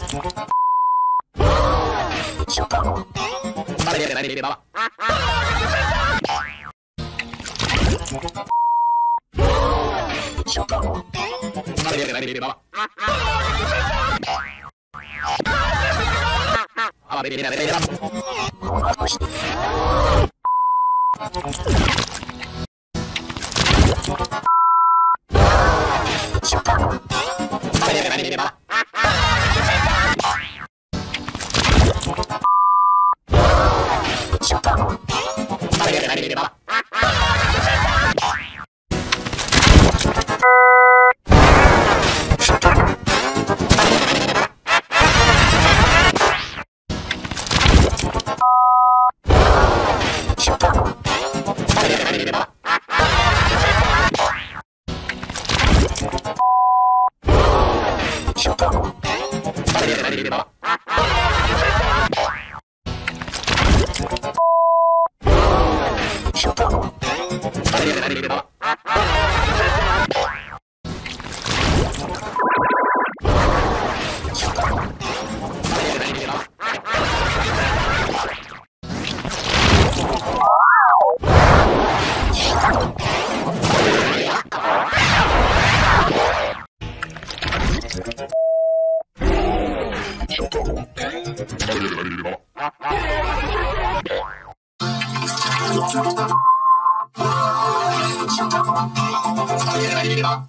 あしょと思って Yeah, yeah.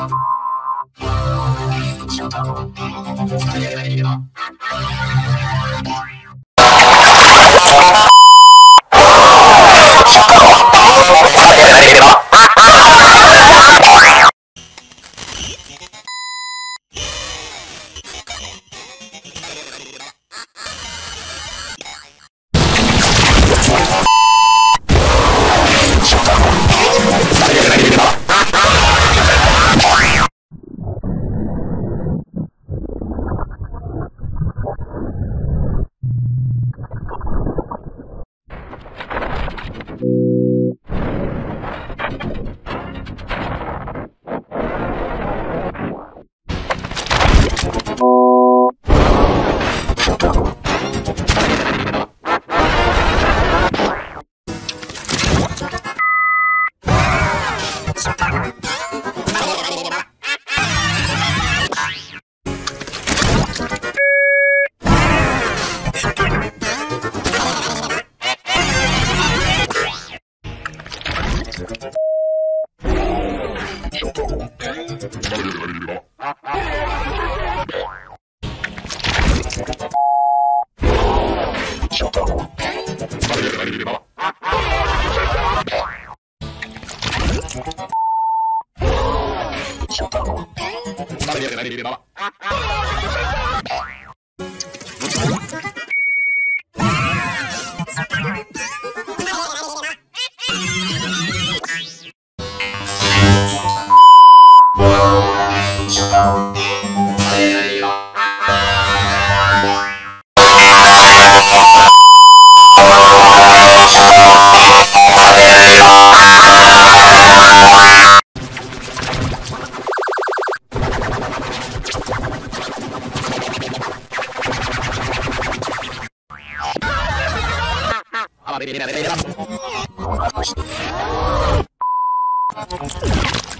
Thank you. 小唐龙，那给来点别的了。Oh, my God.